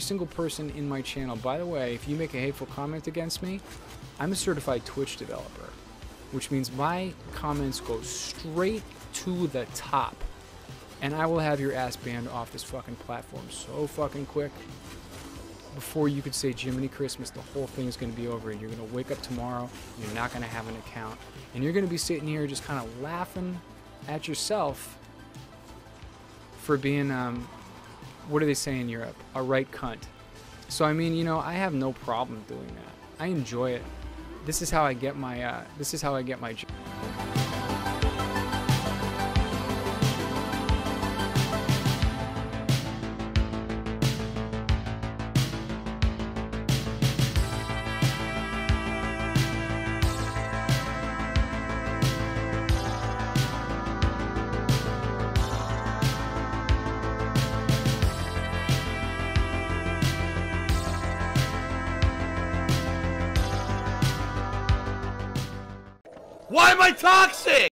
single person in my channel. By the way, if you make a hateful comment against me, I'm a certified Twitch developer, which means my comments go straight to the top. And I will have your ass banned off this fucking platform so fucking quick. Before you could say Jiminy Christmas, the whole thing is going to be over, and you're going to wake up tomorrow, you're not going to have an account, and you're going to be sitting here just kind of laughing at yourself for being, um, what do they say in Europe? A right cunt. So I mean, you know, I have no problem doing that. I enjoy it. This is how I get my. Uh, this is how I get my. Why am I toxic?